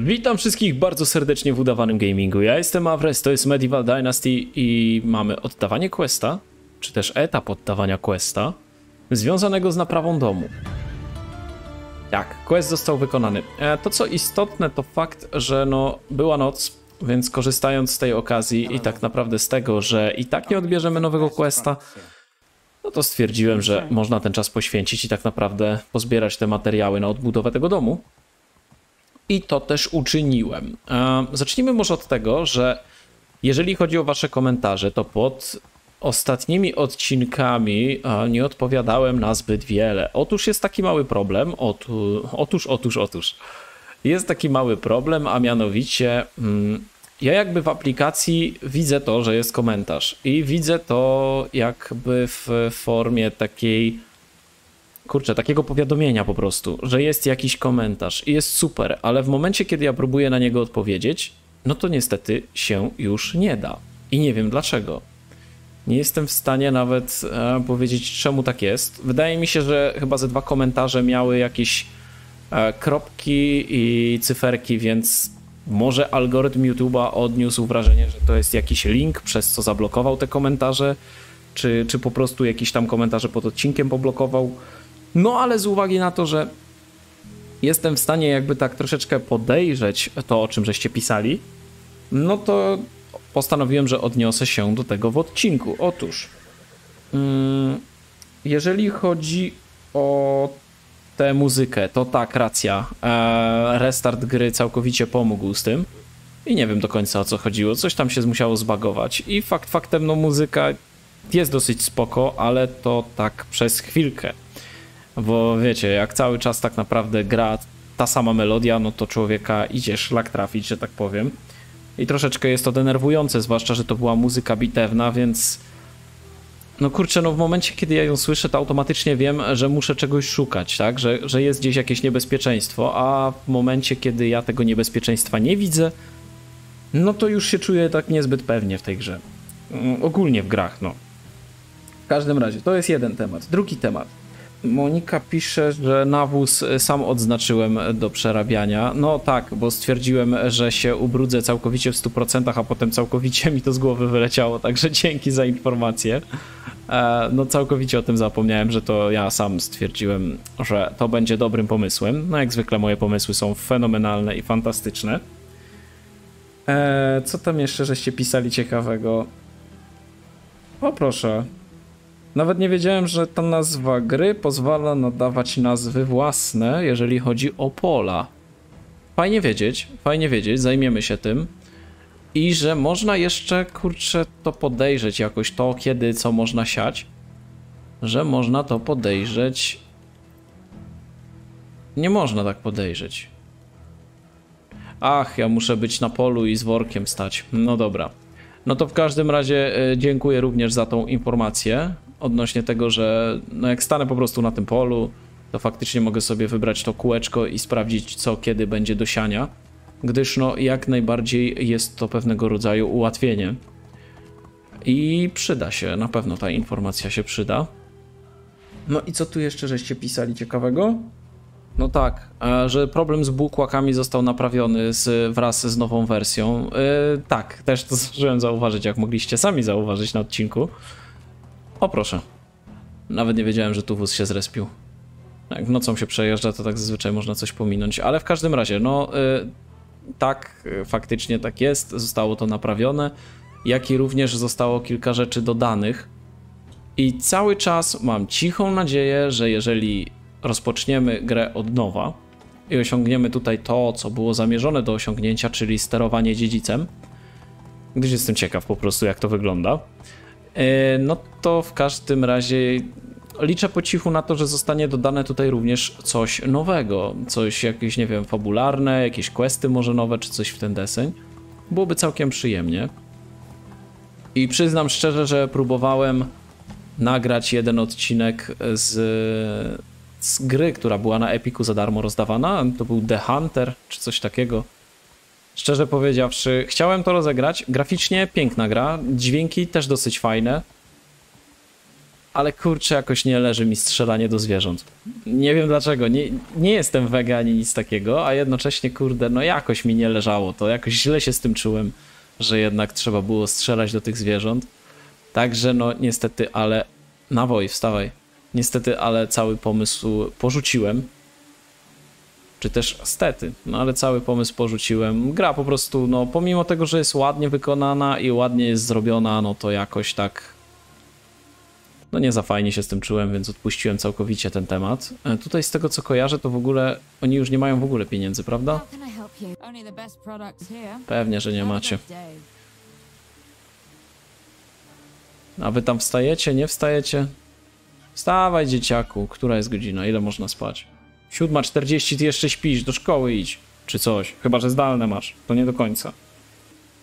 Witam wszystkich bardzo serdecznie w udawanym gamingu. Ja jestem Avres, to jest Medieval Dynasty i mamy oddawanie questa, czy też etap oddawania questa, związanego z naprawą domu. Tak, quest został wykonany. E, to co istotne to fakt, że no była noc, więc korzystając z tej okazji i tak naprawdę z tego, że i tak nie odbierzemy nowego questa, no to stwierdziłem, że można ten czas poświęcić i tak naprawdę pozbierać te materiały na odbudowę tego domu. I to też uczyniłem. E, zacznijmy może od tego, że jeżeli chodzi o Wasze komentarze, to pod ostatnimi odcinkami e, nie odpowiadałem na zbyt wiele. Otóż jest taki mały problem. Otóż, otóż, otóż, otóż. Jest taki mały problem, a mianowicie mm, ja jakby w aplikacji widzę to, że jest komentarz i widzę to jakby w formie takiej kurczę, takiego powiadomienia po prostu, że jest jakiś komentarz i jest super, ale w momencie, kiedy ja próbuję na niego odpowiedzieć, no to niestety się już nie da. I nie wiem dlaczego. Nie jestem w stanie nawet e, powiedzieć, czemu tak jest. Wydaje mi się, że chyba ze dwa komentarze miały jakieś e, kropki i cyferki, więc może algorytm YouTube'a odniósł wrażenie, że to jest jakiś link, przez co zablokował te komentarze, czy, czy po prostu jakiś tam komentarze pod odcinkiem poblokował. No ale z uwagi na to, że jestem w stanie jakby tak troszeczkę podejrzeć to, o czym żeście pisali, no to postanowiłem, że odniosę się do tego w odcinku. Otóż, mm, jeżeli chodzi o tę muzykę, to tak, racja. E, restart gry całkowicie pomógł z tym. I nie wiem do końca o co chodziło. Coś tam się musiało zbagować. I fakt faktem, no muzyka jest dosyć spoko, ale to tak przez chwilkę. Bo wiecie, jak cały czas tak naprawdę gra ta sama melodia, no to człowieka idzie szlak trafić, że tak powiem. I troszeczkę jest to denerwujące, zwłaszcza, że to była muzyka bitewna, więc no kurczę, no w momencie, kiedy ja ją słyszę, to automatycznie wiem, że muszę czegoś szukać, tak? Że, że jest gdzieś jakieś niebezpieczeństwo, a w momencie, kiedy ja tego niebezpieczeństwa nie widzę, no to już się czuję tak niezbyt pewnie w tej grze. Mm, ogólnie w grach, no. W każdym razie, to jest jeden temat. Drugi temat. Monika pisze, że nawóz sam odznaczyłem do przerabiania. No tak, bo stwierdziłem, że się ubrudzę całkowicie w 100%, a potem całkowicie mi to z głowy wyleciało, także dzięki za informację. E, no całkowicie o tym zapomniałem, że to ja sam stwierdziłem, że to będzie dobrym pomysłem. No jak zwykle moje pomysły są fenomenalne i fantastyczne. E, co tam jeszcze żeście pisali ciekawego? O proszę, nawet nie wiedziałem, że ta nazwa gry pozwala nadawać nazwy własne, jeżeli chodzi o pola. Fajnie wiedzieć, fajnie wiedzieć, zajmiemy się tym. I że można jeszcze, kurczę, to podejrzeć jakoś to, kiedy, co można siać. Że można to podejrzeć. Nie można tak podejrzeć. Ach, ja muszę być na polu i z workiem stać. No dobra. No to w każdym razie e, dziękuję również za tą informację odnośnie tego, że no jak stanę po prostu na tym polu, to faktycznie mogę sobie wybrać to kółeczko i sprawdzić co kiedy będzie do siania, gdyż no jak najbardziej jest to pewnego rodzaju ułatwienie. I przyda się, na pewno ta informacja się przyda. No i co tu jeszcze żeście pisali ciekawego? No tak, że problem z bukłakami został naprawiony z, wraz z nową wersją. Yy, tak, też to zdążyłem zauważyć, jak mogliście sami zauważyć na odcinku. O proszę. Nawet nie wiedziałem, że tu wóz się zrespił. Jak nocą się przejeżdża, to tak zazwyczaj można coś pominąć, ale w każdym razie, no yy, tak, yy, faktycznie tak jest, zostało to naprawione, jak i również zostało kilka rzeczy dodanych. I cały czas mam cichą nadzieję, że jeżeli rozpoczniemy grę od nowa i osiągniemy tutaj to, co było zamierzone do osiągnięcia, czyli sterowanie dziedzicem, gdyż jestem ciekaw po prostu, jak to wygląda, no to w każdym razie liczę po cichu na to, że zostanie dodane tutaj również coś nowego. Coś jakieś, nie wiem, fabularne, jakieś questy może nowe, czy coś w ten deseń. Byłoby całkiem przyjemnie. I przyznam szczerze, że próbowałem nagrać jeden odcinek z, z gry, która była na Epiku za darmo rozdawana. To był The Hunter, czy coś takiego. Szczerze powiedziawszy, chciałem to rozegrać. Graficznie piękna gra, dźwięki też dosyć fajne. ale kurczę, jakoś nie leży mi strzelanie do zwierząt. Nie wiem dlaczego, nie, nie jestem wega ani nic takiego, a jednocześnie, kurde, no jakoś mi nie leżało to, jakoś źle się z tym czułem, że jednak trzeba było strzelać do tych zwierząt. Także no niestety, ale nawoj, wstawaj. Niestety, ale cały pomysł porzuciłem. Czy też stety, no ale cały pomysł porzuciłem. Gra po prostu, no pomimo tego, że jest ładnie wykonana i ładnie jest zrobiona, no to jakoś tak no nie za fajnie się z tym czułem, więc odpuściłem całkowicie ten temat. E, Tutaj z tego co kojarzę, to w ogóle oni już nie mają w ogóle pieniędzy, prawda? Pewnie, że nie macie. A wy tam wstajecie, nie wstajecie? Wstawaj dzieciaku, która jest godzina, ile można spać? 7.40 ty jeszcze śpisz, do szkoły idź. Czy coś, chyba że zdalne masz, to nie do końca.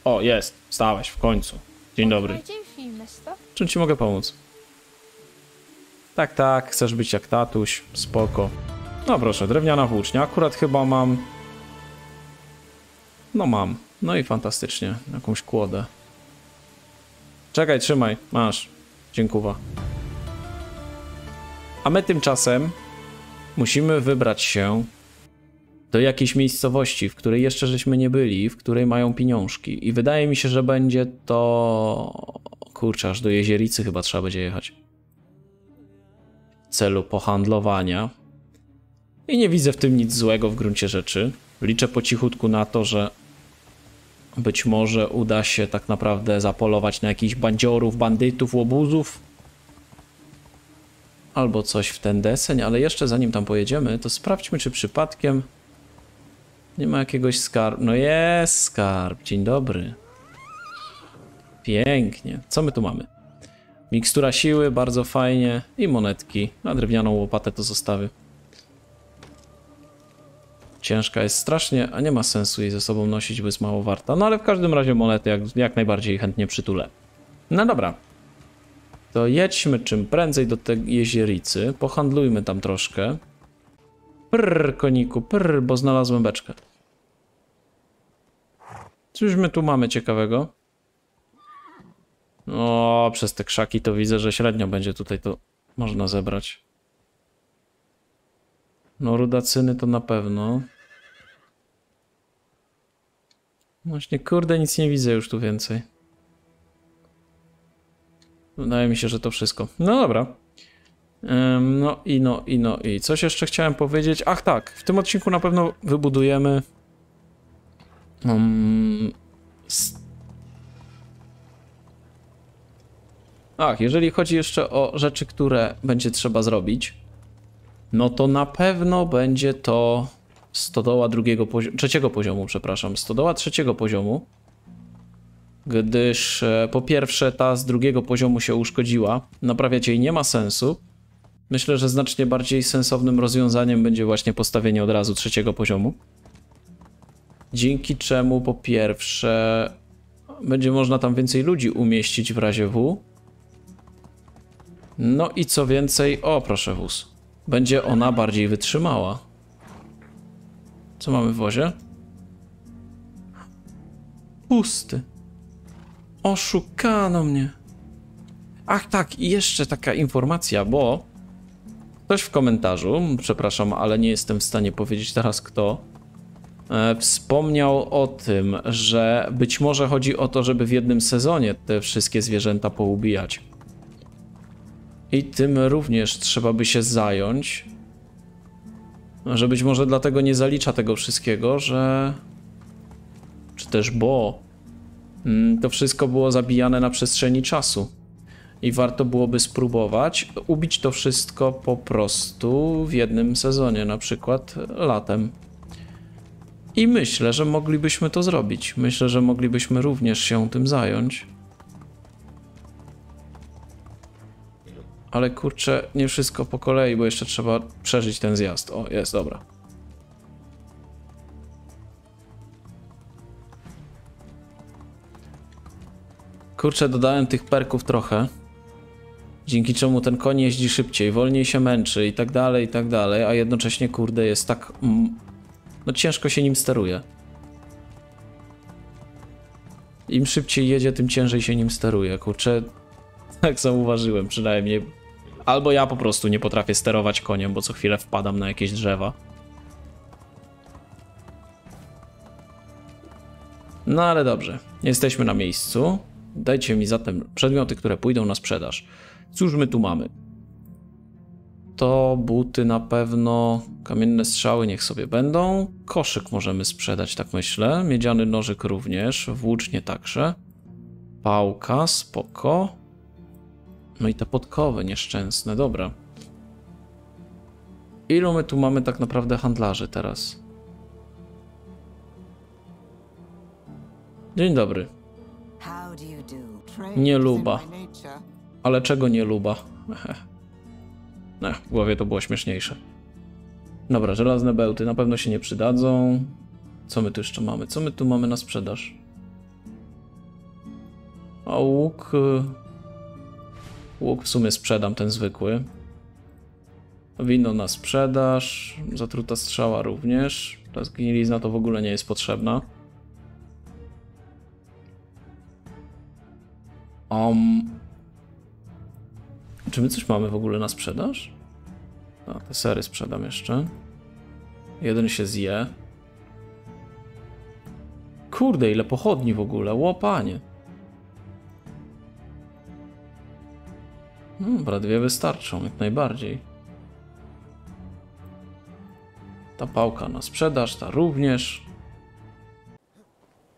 O, jest, wstałeś w końcu. Dzień dobry. Czym ci mogę pomóc? Tak, tak, chcesz być jak tatuś, spoko. No proszę, drewniana włócznia, akurat chyba mam... No mam, no i fantastycznie, jakąś kłodę. Czekaj, trzymaj, masz. Dziękuję. A my tymczasem musimy wybrać się do jakiejś miejscowości, w której jeszcze żeśmy nie byli, w której mają pieniążki. I wydaje mi się, że będzie to. Kurczę, aż do jezioricy chyba trzeba będzie jechać. W celu pohandlowania. I nie widzę w tym nic złego w gruncie rzeczy. Liczę po cichutku na to, że być może uda się tak naprawdę zapolować na jakichś bandziorów, bandytów, łobuzów. Albo coś w ten deseń, ale jeszcze zanim tam pojedziemy, to sprawdźmy, czy przypadkiem nie ma jakiegoś skarbu. No jest skarb, dzień dobry. Pięknie. Co my tu mamy? Mikstura siły, bardzo fajnie. I monetki. Na drewnianą łopatę to zostawię. Ciężka jest strasznie, a nie ma sensu jej ze sobą nosić, bo jest mało warta. No ale w każdym razie monety jak, jak najbardziej chętnie przytulę. No dobra. To jedźmy czym prędzej do tej jezioricy. Pohandlujmy tam troszkę. Prr, koniku, prr, bo znalazłem beczkę. Cóż my tu mamy ciekawego? O, przez te krzaki to widzę, że średnio będzie tutaj to można zebrać. No, rudacyny to na pewno. Właśnie, kurde, nic nie widzę już tu więcej. Wydaje mi się, że to wszystko. No dobra. No i no i no i coś jeszcze chciałem powiedzieć. Ach tak, w tym odcinku na pewno wybudujemy. Um, Ach, jeżeli chodzi jeszcze o rzeczy, które będzie trzeba zrobić, no to na pewno będzie to stodoła drugiego poziomu, trzeciego poziomu, przepraszam, stodoła trzeciego poziomu, gdyż e, po pierwsze ta z drugiego poziomu się uszkodziła, naprawiać jej nie ma sensu. Myślę, że znacznie bardziej sensownym rozwiązaniem będzie właśnie postawienie od razu trzeciego poziomu. Dzięki czemu po pierwsze będzie można tam więcej ludzi umieścić w razie W. No i co więcej, o proszę wóz, będzie ona bardziej wytrzymała. Co mamy w wozie? Pusty. Oszukano mnie. Ach tak, i jeszcze taka informacja, bo ktoś w komentarzu, przepraszam, ale nie jestem w stanie powiedzieć teraz kto, e, wspomniał o tym, że być może chodzi o to, żeby w jednym sezonie te wszystkie zwierzęta poubijać. I tym również trzeba by się zająć. Że być może dlatego nie zalicza tego wszystkiego, że. Czy też bo. Mm, To wszystko było zabijane na przestrzeni czasu. I warto byłoby spróbować ubić to wszystko po prostu w jednym sezonie, na przykład latem. I myślę, że moglibyśmy to zrobić. Myślę, że moglibyśmy również się tym zająć. Ale kurczę, nie wszystko po kolei, bo jeszcze trzeba przeżyć ten zjazd. O, jest, dobra. Kurczę, dodałem tych perków trochę. Dzięki czemu ten koń jeździ szybciej, wolniej się męczy i tak dalej, i tak dalej, a jednocześnie, kurde, jest tak... mm, No ciężko się nim steruje. Im szybciej jedzie, tym ciężej się nim steruje. Kurczę, tak zauważyłem przynajmniej. Albo ja po prostu nie potrafię sterować koniem, bo co chwilę wpadam na jakieś drzewa. No ale dobrze, jesteśmy na miejscu. Dajcie mi zatem przedmioty, które pójdą na sprzedaż. Cóż my tu mamy? To buty na pewno, kamienne strzały niech sobie będą. Koszyk możemy sprzedać, tak myślę. Miedziany nożyk również, włócznie także. Pałka, spoko. No i te podkowy nieszczęsne, dobra. Ilu my tu mamy tak naprawdę handlarzy teraz? Dzień dobry. Nie luba. Ale czego nie luba? Ne, w głowie to było śmieszniejsze. Dobra, żelazne bełty na pewno się nie przydadzą. Co my tu jeszcze mamy? Co my tu mamy na sprzedaż? A łuk... y, Łuk w sumie sprzedam, ten zwykły. Wino na sprzedaż. Zatruta strzała również. Ta zgnilizna to w ogóle nie jest potrzebna. Um, czy my coś mamy w ogóle na sprzedaż? A, te sery sprzedam jeszcze. Jeden się zje. Kurde, ile pochodni w ogóle, łopanie. Dobra, dwie wystarczą, jak najbardziej. Ta pałka na sprzedaż, ta również.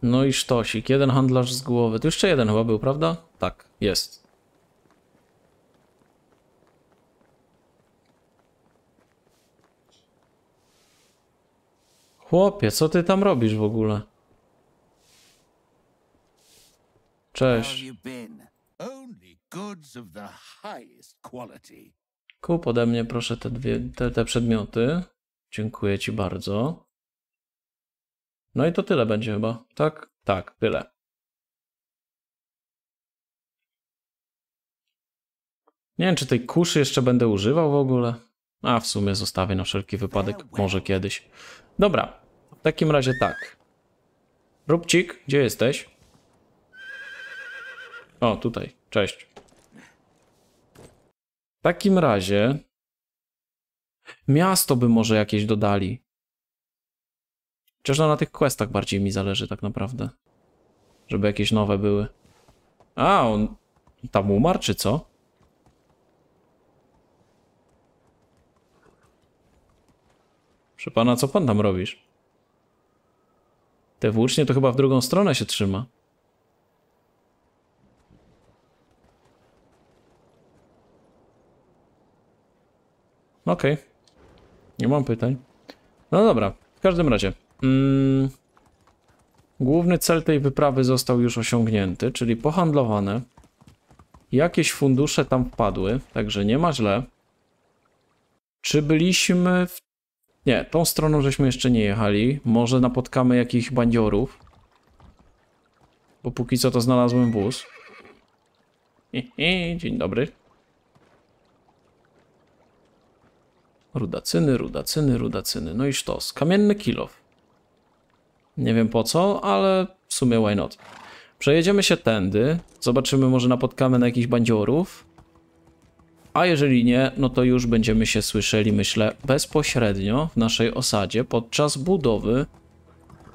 No i sztosik, jeden handlarz z głowy. Tu jeszcze jeden chyba był, prawda? Tak, jest. Chłopie, co ty tam robisz w ogóle? Cześć. Kup ode mnie proszę te, dwie, te, te przedmioty. Dziękuję ci bardzo. No i to tyle będzie chyba, tak? Tak, tyle. Nie wiem, czy tej kuszy jeszcze będę używał w ogóle. A, w sumie zostawię na wszelki wypadek, może kiedyś. Dobra, w takim razie tak. Róbcik, gdzie jesteś? O, tutaj, cześć. W takim razie miasto by może jakieś dodali. Chociaż no na tych questach bardziej mi zależy tak naprawdę. Żeby jakieś nowe były. A, on tam umarł, czy co? Proszę pana, co pan tam robisz? Te włócznie to chyba w drugą stronę się trzyma. Okej. Nie mam pytań. No dobra, w każdym razie. Mm, główny cel tej wyprawy został już osiągnięty, czyli pohandlowane. Jakieś fundusze tam wpadły, także nie ma źle. Czy byliśmy w... Nie, tą stroną żeśmy jeszcze nie jechali. Może napotkamy jakichś bandziorów. Bo póki co to znalazłem wóz. Hi, dzień dobry. Rudacyny, rudacyny, rudacyny. No i sztos. Kamienny kilof. Nie wiem po co, ale w sumie why not. Przejedziemy się tędy. Zobaczymy, może napotkamy na jakichś bandziorów. A jeżeli nie, no to już będziemy się słyszeli, myślę, bezpośrednio w naszej osadzie podczas budowy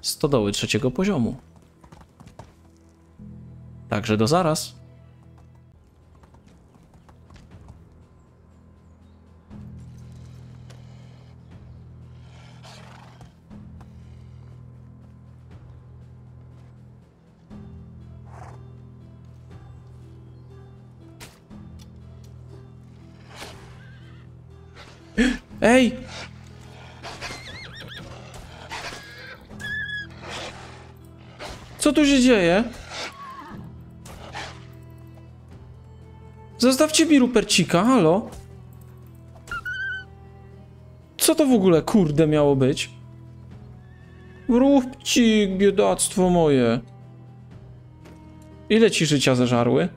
stodoły trzeciego poziomu. Także do zaraz. Ej! Co tu się dzieje? Zostawcie mi Rupercika, halo? Co to w ogóle kurde miało być? Rupcik, biedactwo moje. Ile ci życia zeżarły?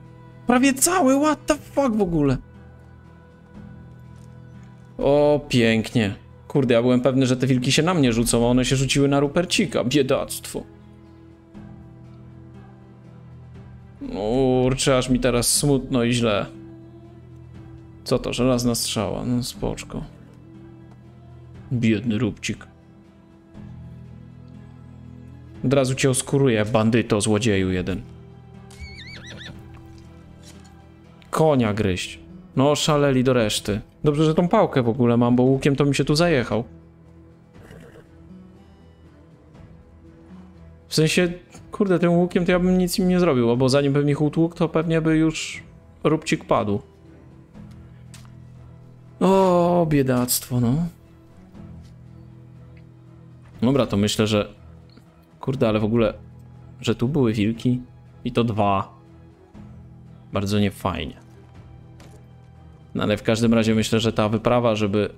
Prawie całe, what the fuck w ogóle? O, pięknie. Kurde, ja byłem pewny, że te wilki się na mnie rzucą, a one się rzuciły na Rupercika. Biedactwo. Kurczę, aż mi teraz smutno i źle. Co to? Żelazna strzała. No spoczko. Biedny róbcik. Od razu cię oskuruję, bandyto, złodzieju jeden. Konia gryźć. No, szaleli do reszty. Dobrze, że tą pałkę w ogóle mam, bo łukiem to mi się tu zajechał. W sensie, kurde, tym łukiem to ja bym nic im nie zrobił, bo zanim bym ich utłukł, to pewnie by już róbcik padł. O, biedactwo, no. Dobra, to myślę, że... Kurde, ale w ogóle, że tu były wilki i to dwa. Bardzo niefajnie. No ale w każdym razie myślę, że ta wyprawa, żeby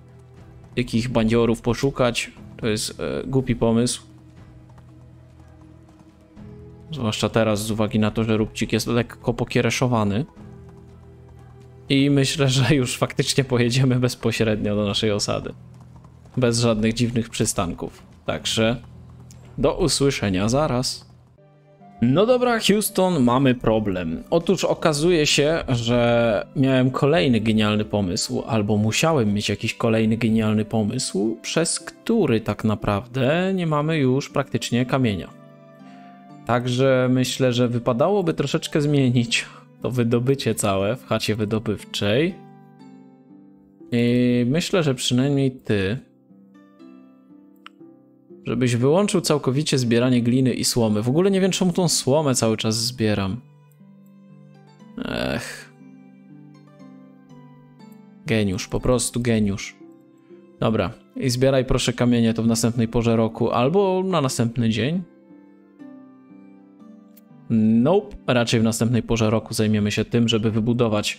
jakich bandziorów poszukać, to jest e, głupi pomysł. Zwłaszcza teraz z uwagi na to, że Rubcik jest lekko pokiereszowany. I myślę, że już faktycznie pojedziemy bezpośrednio do naszej osady. Bez żadnych dziwnych przystanków. Także do usłyszenia zaraz. No dobra, Houston, mamy problem. Otóż okazuje się, że miałem kolejny genialny pomysł, albo musiałem mieć jakiś kolejny genialny pomysł, przez który tak naprawdę nie mamy już praktycznie kamienia. Także myślę, że wypadałoby troszeczkę zmienić to wydobycie całe w chacie wydobywczej. I myślę, że przynajmniej ty, żebyś wyłączył całkowicie zbieranie gliny i słomy. W ogóle nie wiem, czemu tą słomę cały czas zbieram. Ech. Geniusz, po prostu geniusz. Dobra, i zbieraj proszę kamienie to w następnej porze roku albo na następny dzień. Nope, raczej w następnej porze roku zajmiemy się tym, żeby wybudować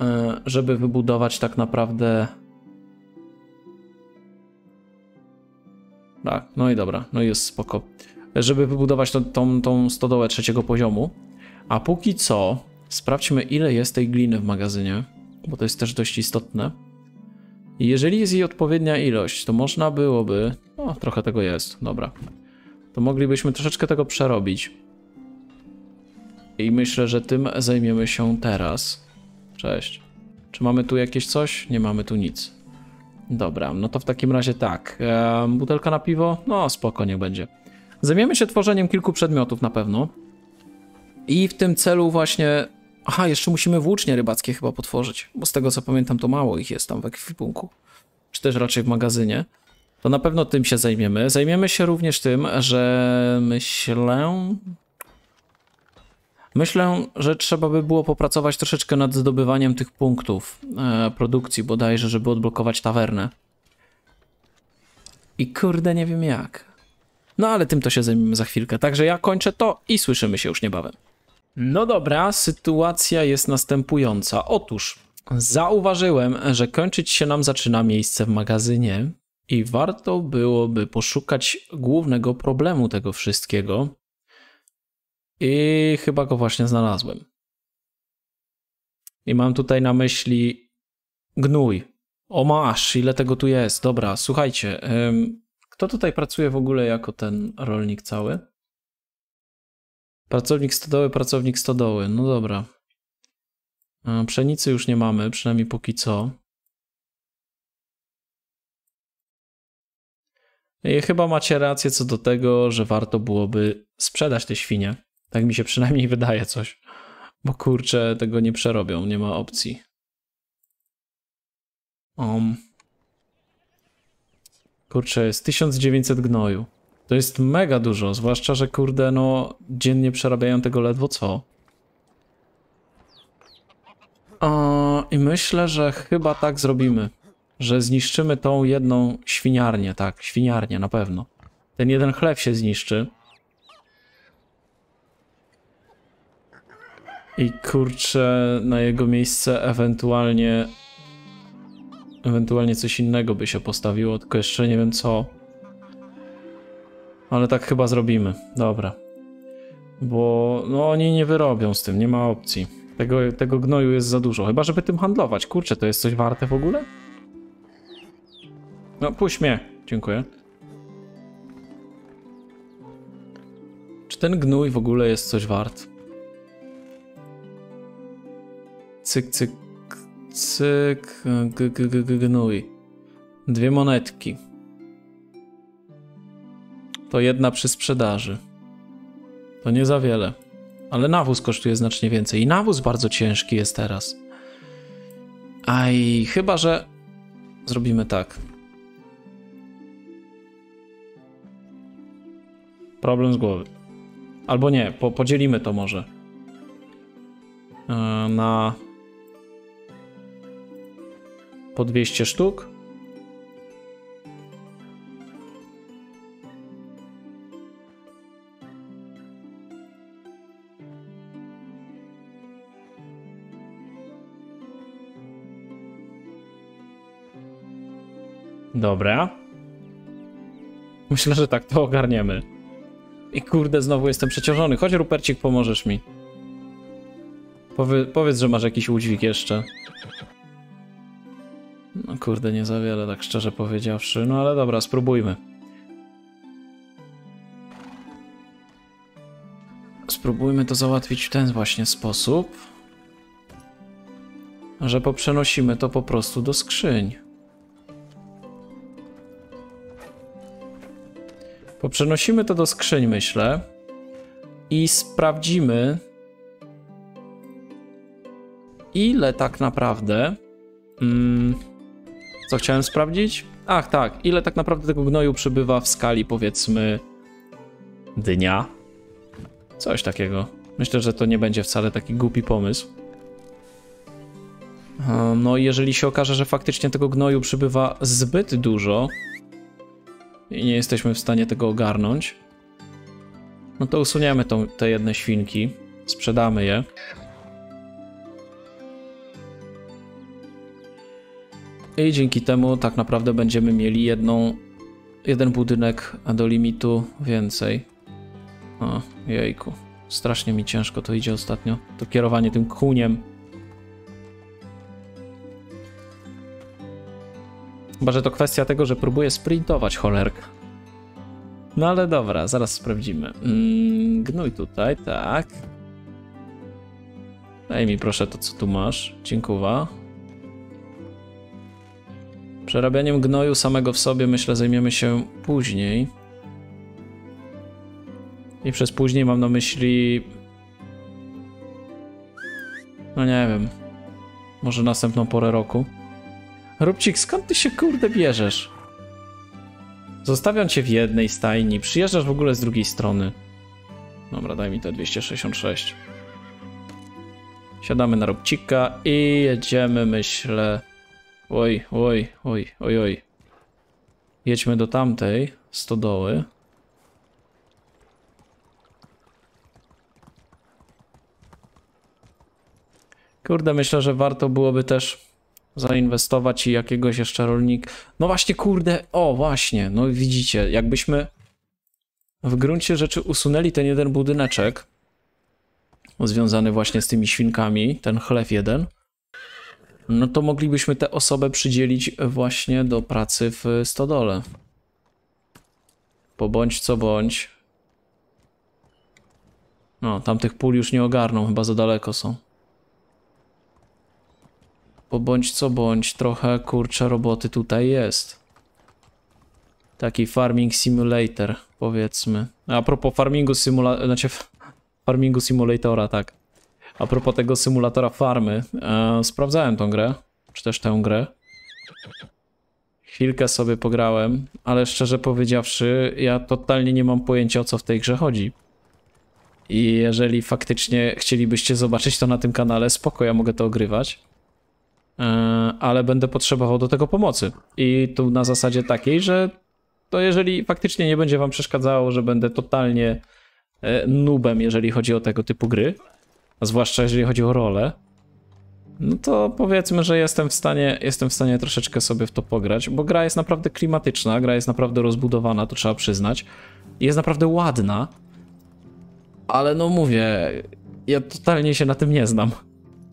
e, żeby wybudować tak naprawdę Tak, no i dobra, no i jest spoko. Żeby wybudować to, tą, tą stodołę trzeciego poziomu. A póki co, sprawdźmy ile jest tej gliny w magazynie, bo to jest też dość istotne. Jeżeli jest jej odpowiednia ilość, to można byłoby... O, trochę tego jest, dobra. To moglibyśmy troszeczkę tego przerobić. I myślę, że tym zajmiemy się teraz. Cześć. Czy mamy tu jakieś coś? Nie mamy tu nic. Dobra, no to w takim razie tak. E, butelka na piwo? No, spoko, nie będzie. Zajmiemy się tworzeniem kilku przedmiotów na pewno. I w tym celu właśnie... Aha, jeszcze musimy włócznie rybackie chyba potworzyć, bo z tego co pamiętam to mało ich jest tam w ekwipunku. Czy też raczej w magazynie. To na pewno tym się zajmiemy. Zajmiemy się również tym, że myślę... Myślę, że trzeba by było popracować troszeczkę nad zdobywaniem tych punktów e, produkcji bodajże, żeby odblokować tawernę. I kurde, nie wiem jak. No ale tym to się zajmiemy za chwilkę. Także ja kończę to i słyszymy się już niebawem. No dobra, sytuacja jest następująca. Otóż zauważyłem, że kończyć się nam zaczyna miejsce w magazynie i warto byłoby poszukać głównego problemu tego wszystkiego, i chyba go właśnie znalazłem. I mam tutaj na myśli gnój. O masz, ile tego tu jest. Dobra, słuchajcie. Kto tutaj pracuje w ogóle jako ten rolnik cały? Pracownik stodoły, pracownik stodoły. No dobra. Pszenicy już nie mamy, przynajmniej póki co. I chyba macie rację co do tego, że warto byłoby sprzedać te świnie. Tak mi się przynajmniej wydaje coś. Bo kurczę, tego nie przerobią, nie ma opcji. Um. Kurczę, jest 1900 gnoju. To jest mega dużo, zwłaszcza, że kurde, no dziennie przerabiają tego ledwo co. O, I myślę, że chyba tak zrobimy. Że zniszczymy tą jedną świniarnię, tak, świniarnię na pewno. Ten jeden chleb się zniszczy. I kurczę, na jego miejsce ewentualnie... Ewentualnie coś innego by się postawiło, tylko jeszcze nie wiem co. Ale tak chyba zrobimy. Dobra. Bo no oni nie wyrobią z tym, nie ma opcji. Tego, tego gnoju jest za dużo. Chyba, żeby tym handlować. Kurczę, to jest coś warte w ogóle? No, puść mnie. Dziękuję. Czy ten gnój w ogóle jest coś wart? Cyk, cyk. cyk, g, g, g, g, gnój. Dwie monetki. To jedna przy sprzedaży. To nie za wiele. Ale nawóz kosztuje znacznie więcej. I nawóz bardzo ciężki jest teraz. A i chyba, że zrobimy tak. Problem z głowy. Albo nie, po, podzielimy to może. Yy, na po 200 sztuk. Dobra. Myślę, że tak to ogarniemy. I kurde, znowu jestem przeciążony. Chodź, Rupercik, pomożesz mi. Powie, powiedz, że masz jakiś udźwig jeszcze. Kurde, nie za wiele, tak szczerze powiedziawszy. No ale dobra, spróbujmy. Spróbujmy to załatwić w ten właśnie sposób, że poprzenosimy to po prostu do skrzyń. Poprzenosimy to do skrzyń, myślę. I sprawdzimy, ile tak naprawdę. Mm, co chciałem sprawdzić? Ach, tak. Ile tak naprawdę tego gnoju przybywa w skali, powiedzmy, dnia? Coś takiego. Myślę, że to nie będzie wcale taki głupi pomysł. No, jeżeli się okaże, że faktycznie tego gnoju przybywa zbyt dużo, i nie jesteśmy w stanie tego ogarnąć, no to usuniemy tą, te jedne świnki, sprzedamy je. I dzięki temu tak naprawdę będziemy mieli jedną, jeden budynek do limitu więcej. O, jejku. Strasznie mi ciężko to idzie ostatnio. To kierowanie tym kuniem. Chyba, że to kwestia tego, że próbuję sprintować cholerka. No ale dobra, zaraz sprawdzimy. Mm, gnój tutaj, tak. Daj mi proszę to, co tu masz. Dziękuję. Przerabianiem gnoju samego w sobie, myślę, zajmiemy się później. I przez później mam na myśli... No nie wiem. Może następną porę roku. Rubcik, skąd ty się kurde bierzesz? Zostawiam cię w jednej stajni, przyjeżdżasz w ogóle z drugiej strony. Dobra, daj mi te 266. Siadamy na Rubcika i jedziemy, myślę... Oj, oj, oj, oj, oj. Jedźmy do tamtej stodoły. Kurde, myślę, że warto byłoby też zainwestować i jakiegoś jeszcze rolnika. No właśnie, kurde, o właśnie, no widzicie, jakbyśmy w gruncie rzeczy usunęli ten jeden budyneczek związany właśnie z tymi świnkami, ten chlew jeden, no to moglibyśmy tę osobę przydzielić właśnie do pracy w stodole. Po bądź co bądź. No, tamtych pól już nie ogarną, chyba za daleko są. Po bądź co bądź, trochę kurcze roboty tutaj jest. Taki farming simulator, powiedzmy. A propos farmingu simulatora, znaczy farmingu simulatora, tak. A propos tego symulatora farmy, e, sprawdzałem tą grę, czy też tę grę. Chwilkę sobie pograłem, ale szczerze powiedziawszy, ja totalnie nie mam pojęcia o co w tej grze chodzi. I jeżeli faktycznie chcielibyście zobaczyć to na tym kanale, spoko, ja mogę to ogrywać. E, ale będę potrzebował do tego pomocy. I tu na zasadzie takiej, że to jeżeli faktycznie nie będzie wam przeszkadzało, że będę totalnie e, nubem, jeżeli chodzi o tego typu gry, a zwłaszcza jeżeli chodzi o rolę, no to powiedzmy, że jestem w stanie, jestem w stanie troszeczkę sobie w to pograć, bo gra jest naprawdę klimatyczna, gra jest naprawdę rozbudowana, to trzeba przyznać. Jest naprawdę ładna, ale no mówię, ja totalnie się na tym nie znam.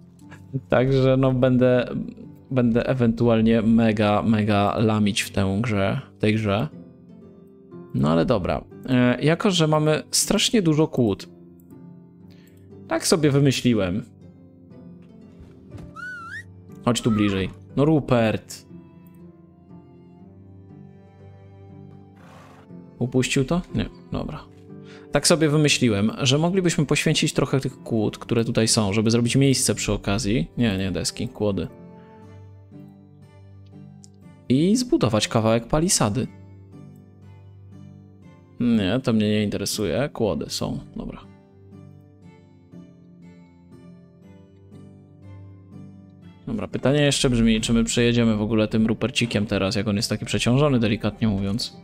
Także no będę, będę ewentualnie mega, mega lamić w tę grze, tej grze. No ale dobra. E, jako, że mamy strasznie dużo kłód, tak sobie wymyśliłem, Chodź tu bliżej. No Rupert. Upuścił to? Nie, dobra. Tak sobie wymyśliłem, że moglibyśmy poświęcić trochę tych kłód, które tutaj są, żeby zrobić miejsce przy okazji. Nie, nie deski, kłody. I zbudować kawałek palisady. Nie, to mnie nie interesuje. Kłody są, dobra. Dobra, pytanie jeszcze brzmi, czy my przejedziemy w ogóle tym Rupercikiem teraz, jak on jest taki przeciążony, delikatnie mówiąc.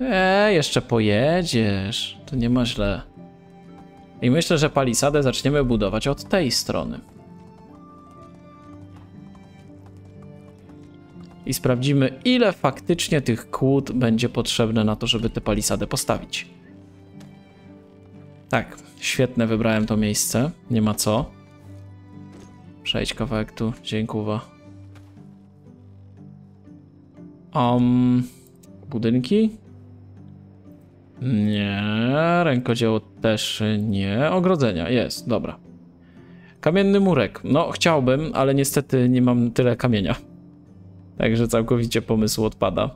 Eee, jeszcze pojedziesz. To nie ma źle. I myślę, że palisadę zaczniemy budować od tej strony. I sprawdzimy, ile faktycznie tych kłód będzie potrzebne na to, żeby tę palisadę postawić. Tak, świetne, wybrałem to miejsce. Nie ma co. Przejdź kawałek tu, dziękuję. Um, budynki? Nie, rękodzieło też nie. Ogrodzenia, jest, dobra. Kamienny murek. No, chciałbym, ale niestety nie mam tyle kamienia. Także całkowicie pomysł odpada.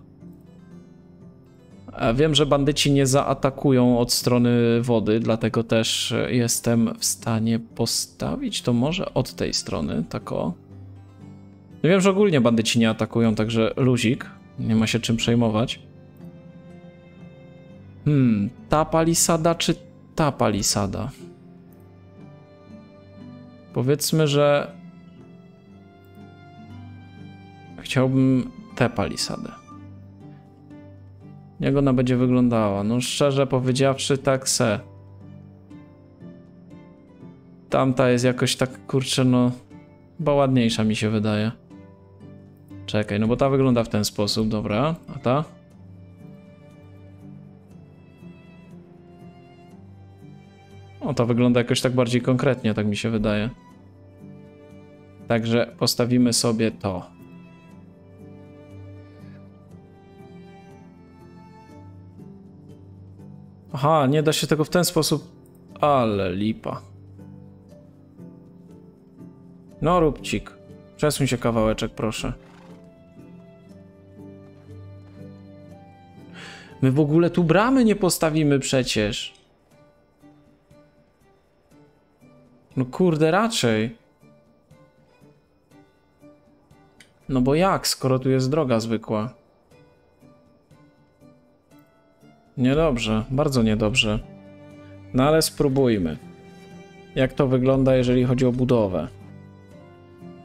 Wiem, że bandyci nie zaatakują od strony wody, dlatego też jestem w stanie postawić to może od tej strony, tak o. No Wiem, że ogólnie bandyci nie atakują, także luzik. Nie ma się czym przejmować. Hmm, ta palisada czy ta palisada? Powiedzmy, że chciałbym tę palisadę. Jak ona będzie wyglądała? No szczerze powiedziawszy, tak se. Tamta jest jakoś tak, kurczę, no... Chyba ładniejsza mi się wydaje. Czekaj, no bo ta wygląda w ten sposób, dobra. A ta? O, to wygląda jakoś tak bardziej konkretnie, tak mi się wydaje. Także postawimy sobie to. Aha, nie da się tego w ten sposób. Ale lipa. No, róbcik. Przesuń się kawałeczek, proszę. My w ogóle tu bramy nie postawimy przecież. No kurde, raczej. No bo jak, skoro tu jest droga zwykła? Niedobrze, bardzo niedobrze. No ale spróbujmy. Jak to wygląda, jeżeli chodzi o budowę?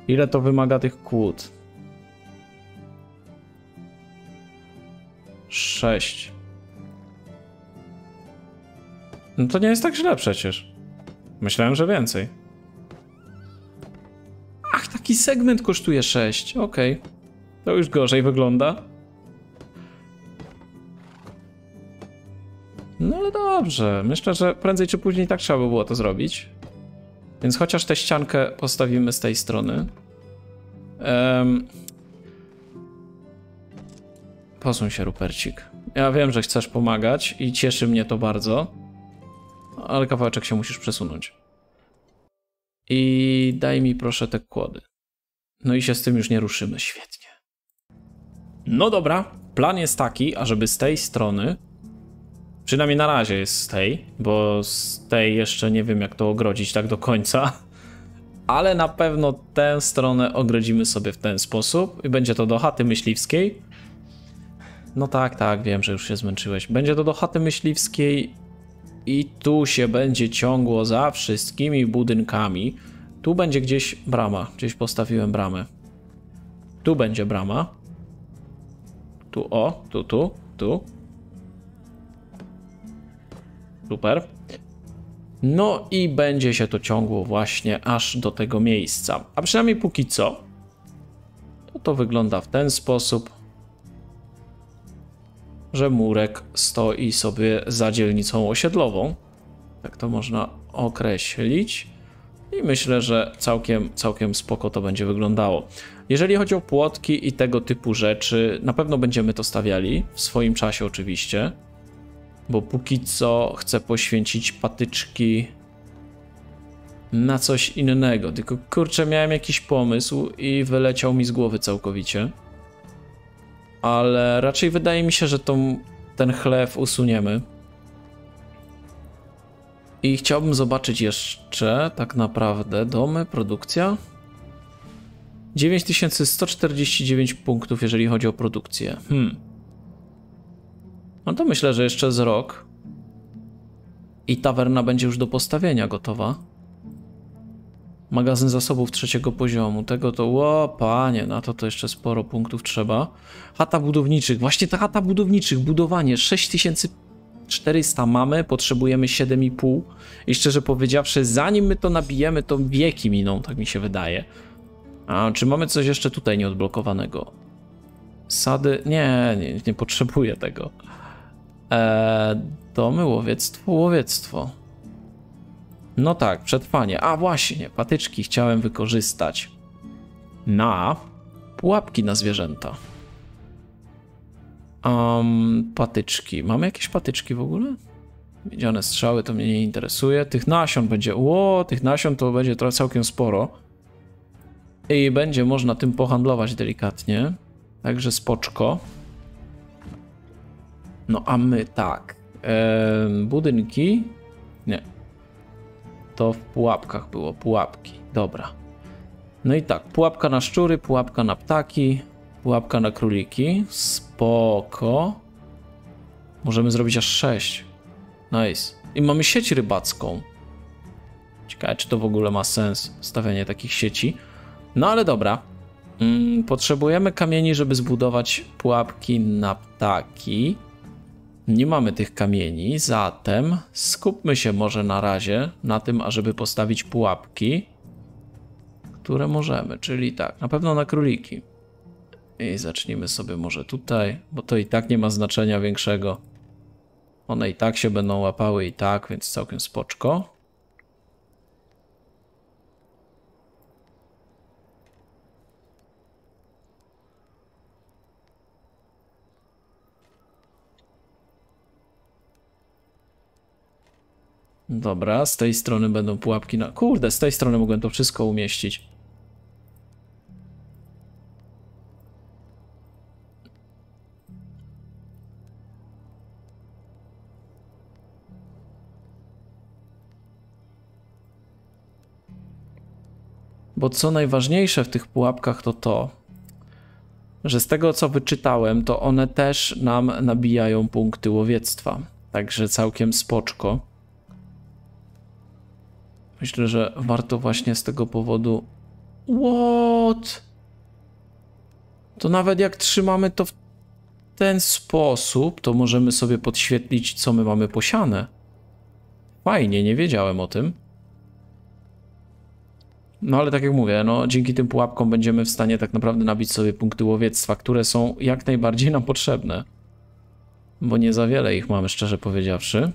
Ile to wymaga tych kłód? Sześć. No to nie jest tak źle przecież. Myślałem, że więcej. Ach, taki segment kosztuje 6. Okej. To już gorzej wygląda. Dobrze. Myślę, że prędzej czy później tak trzeba by było to zrobić. Więc chociaż tę ściankę postawimy z tej strony. Um... Posuń się, Rupercik. Ja wiem, że chcesz pomagać i cieszy mnie to bardzo. Ale kawałeczek się musisz przesunąć. I daj mi proszę te kłody. No i się z tym już nie ruszymy. Świetnie. No dobra, plan jest taki, ażeby z tej strony Przynajmniej na razie jest z tej, bo z tej jeszcze nie wiem jak to ogrodzić tak do końca. Ale na pewno tę stronę ogrodzimy sobie w ten sposób i będzie to do chaty myśliwskiej. No tak, tak, wiem, że już się zmęczyłeś. Będzie to do chaty myśliwskiej i tu się będzie ciągło za wszystkimi budynkami. Tu będzie gdzieś brama, gdzieś postawiłem bramę. Tu będzie brama. Tu o, tu, tu, tu. Super. No i będzie się to ciągło właśnie aż do tego miejsca. A przynajmniej póki co, to to wygląda w ten sposób, że murek stoi sobie za dzielnicą osiedlową. Tak to można określić. I myślę, że całkiem, całkiem spoko to będzie wyglądało. Jeżeli chodzi o płotki i tego typu rzeczy, na pewno będziemy to stawiali, w swoim czasie oczywiście bo póki co chcę poświęcić patyczki na coś innego. Tylko kurczę, miałem jakiś pomysł i wyleciał mi z głowy całkowicie. Ale raczej wydaje mi się, że tą, ten chlew usuniemy. I chciałbym zobaczyć jeszcze tak naprawdę domy, produkcja. 9149 punktów, jeżeli chodzi o produkcję. Hmm. No to myślę, że jeszcze z rok i tawerna będzie już do postawienia gotowa. Magazyn zasobów trzeciego poziomu. Tego to, ło, panie, na to to jeszcze sporo punktów trzeba. Chata budowniczych, właśnie ta chata budowniczych, budowanie 6400 mamy, potrzebujemy 7,5. I szczerze powiedziawszy, zanim my to nabijemy, to wieki miną, tak mi się wydaje. A czy mamy coś jeszcze tutaj nieodblokowanego? Sady, nie, nie, nie potrzebuję tego. Eee, domy, łowiectwo, łowiectwo. No tak, przetrwanie. A właśnie, patyczki chciałem wykorzystać na pułapki na zwierzęta. Um, patyczki. Mamy jakieś patyczki w ogóle? Miedziane strzały to mnie nie interesuje. Tych nasion będzie. Ło, tych nasion to będzie trochę całkiem sporo. I będzie można tym pohandlować delikatnie. Także spoczko. No a my tak. Ehm, budynki. Nie. To w pułapkach było. Pułapki. Dobra. No i tak. Pułapka na szczury, pułapka na ptaki, pułapka na króliki. Spoko. Możemy zrobić aż 6. Nice. I mamy sieć rybacką. Ciekawe, czy to w ogóle ma sens, stawianie takich sieci. No ale dobra. Mm, potrzebujemy kamieni, żeby zbudować pułapki na ptaki. Nie mamy tych kamieni, zatem skupmy się może na razie na tym, ażeby postawić pułapki, które możemy, czyli tak, na pewno na króliki. I zacznijmy sobie może tutaj, bo to i tak nie ma znaczenia większego. One i tak się będą łapały i tak, więc całkiem spoczko. Dobra, z tej strony będą pułapki na... Kurde, z tej strony mogłem to wszystko umieścić. Bo co najważniejsze w tych pułapkach to to, że z tego co wyczytałem, to one też nam nabijają punkty łowiectwa. Także całkiem spoczko. Myślę, że warto właśnie z tego powodu. What? To nawet jak trzymamy to w ten sposób, to możemy sobie podświetlić, co my mamy posiane. Fajnie, nie wiedziałem o tym. No ale tak jak mówię, no dzięki tym pułapkom będziemy w stanie tak naprawdę nabić sobie punkty łowiectwa, które są jak najbardziej nam potrzebne. Bo nie za wiele ich mamy, szczerze powiedziawszy.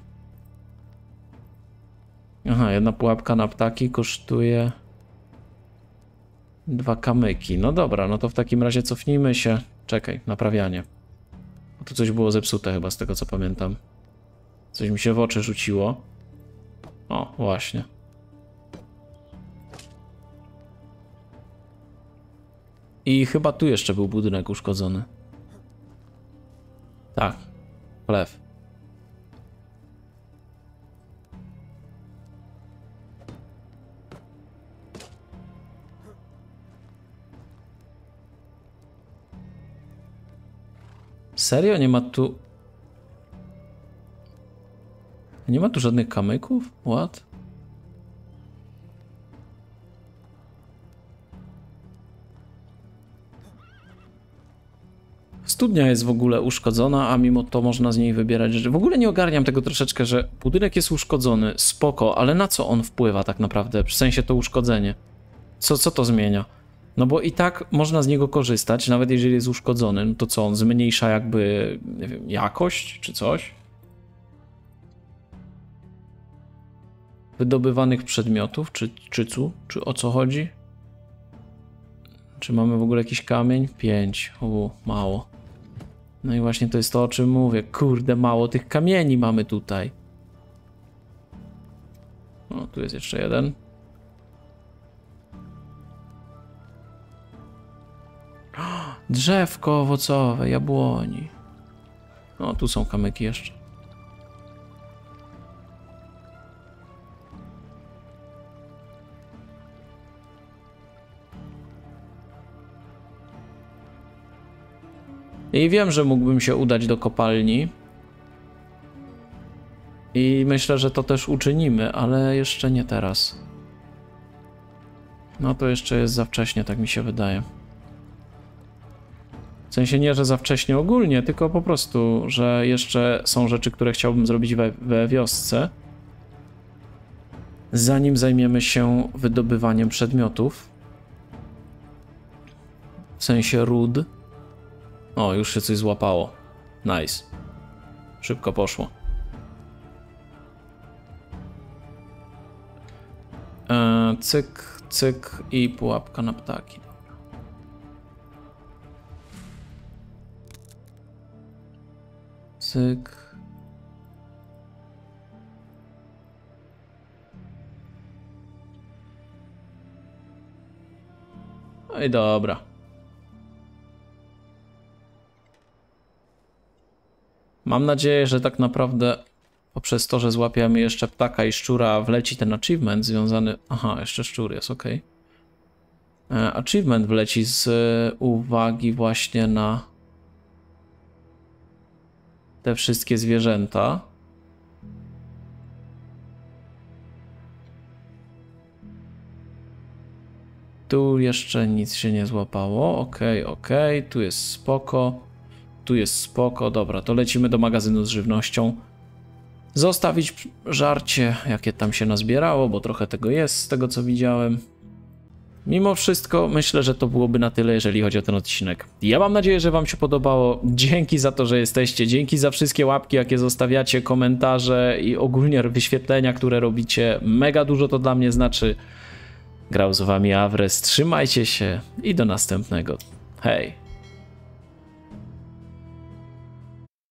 Aha, jedna pułapka na ptaki kosztuje dwa kamyki. No dobra, no to w takim razie cofnijmy się. Czekaj, naprawianie. Bo tu coś było zepsute chyba z tego co pamiętam. Coś mi się w oczy rzuciło. O, właśnie. I chyba tu jeszcze był budynek uszkodzony. Tak. Chlew. Serio? Nie ma tu... Nie ma tu żadnych kamyków? What? Studnia jest w ogóle uszkodzona, a mimo to można z niej wybierać rzeczy. W ogóle nie ogarniam tego troszeczkę, że budynek jest uszkodzony, spoko, ale na co on wpływa tak naprawdę? W sensie to uszkodzenie. Co, co to zmienia? No bo i tak można z niego korzystać, nawet jeżeli jest uszkodzony, no to co, on zmniejsza jakby, wiem, jakość czy coś? Wydobywanych przedmiotów, czy, czy co? Czy o co chodzi? Czy mamy w ogóle jakiś kamień? Pięć. U, mało. No i właśnie to jest to, o czym mówię. Kurde, mało tych kamieni mamy tutaj. O, tu jest jeszcze jeden. Drzewko owocowe, jabłoni. O, tu są kamyki jeszcze. I wiem, że mógłbym się udać do kopalni. I myślę, że to też uczynimy, ale jeszcze nie teraz. No to jeszcze jest za wcześnie, tak mi się wydaje. W sensie nie, że za wcześnie ogólnie, tylko po prostu, że jeszcze są rzeczy, które chciałbym zrobić we, we wiosce. Zanim zajmiemy się wydobywaniem przedmiotów. W sensie ród. O, już się coś złapało. Nice. Szybko poszło. Eee, cyk, cyk i pułapka na ptaki. Cyk. No i dobra. Mam nadzieję, że tak naprawdę poprzez to, że złapiemy jeszcze ptaka i szczura, wleci ten achievement związany... Aha, jeszcze szczur jest, ok. Achievement wleci z uwagi właśnie na te wszystkie zwierzęta. Tu jeszcze nic się nie złapało. Ok, ok, tu jest spoko. Tu jest spoko. Dobra, to lecimy do magazynu z żywnością. Zostawić żarcie, jakie tam się nazbierało, bo trochę tego jest z tego co widziałem. Mimo wszystko myślę, że to byłoby na tyle, jeżeli chodzi o ten odcinek. Ja mam nadzieję, że Wam się podobało. Dzięki za to, że jesteście. Dzięki za wszystkie łapki, jakie zostawiacie, komentarze i ogólnie wyświetlenia, które robicie. Mega dużo to dla mnie znaczy. Grał z Wami Awres. Trzymajcie się i do następnego. Hej.